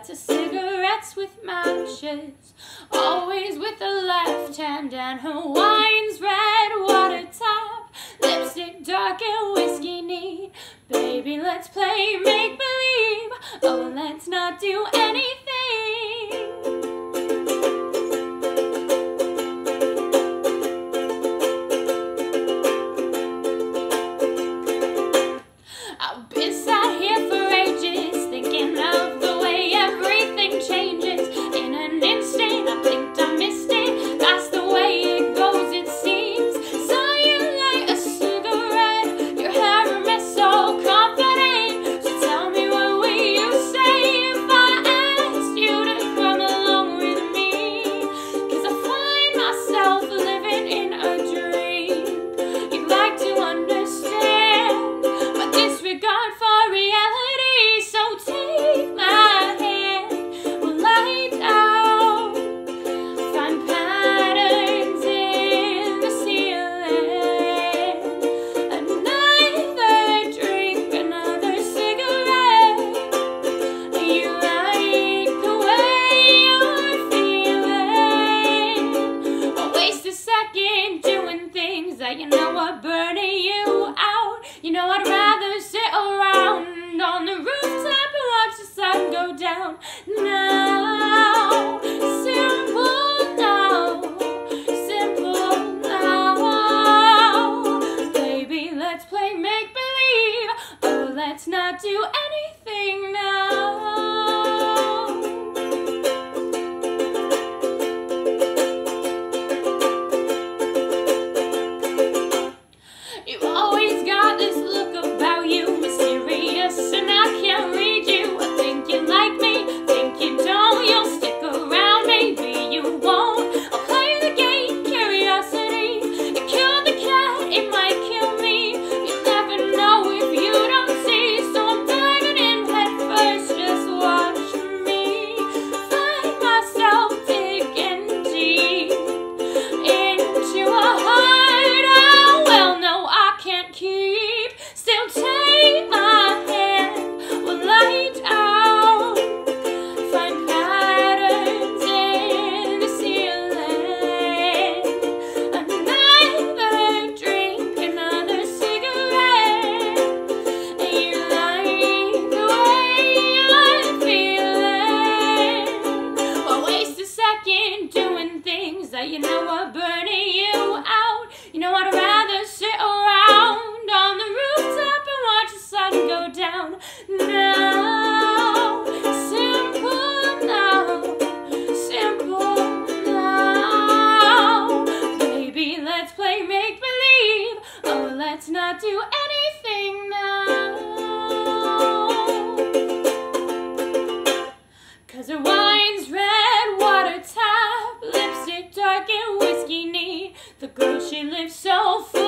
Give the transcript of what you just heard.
lights of cigarettes with matches, always with the left hand, and her wine's red water tap, lipstick dark and whiskey neat. Baby, let's play make believe. Oh, let's not do anything. Second doing things that you know are burning you out. You know I'd rather sit around on the rooftop and watch the sun go down. Now, simple now, simple now. Baby, let's play make believe. Oh, let's not do anything now. You know are burning you out. You know I'd rather sit around on the rooftop and watch the sun go down. Now, simple now, simple now. Baby, let's play make believe. Oh, let's not do anything whiskey neat.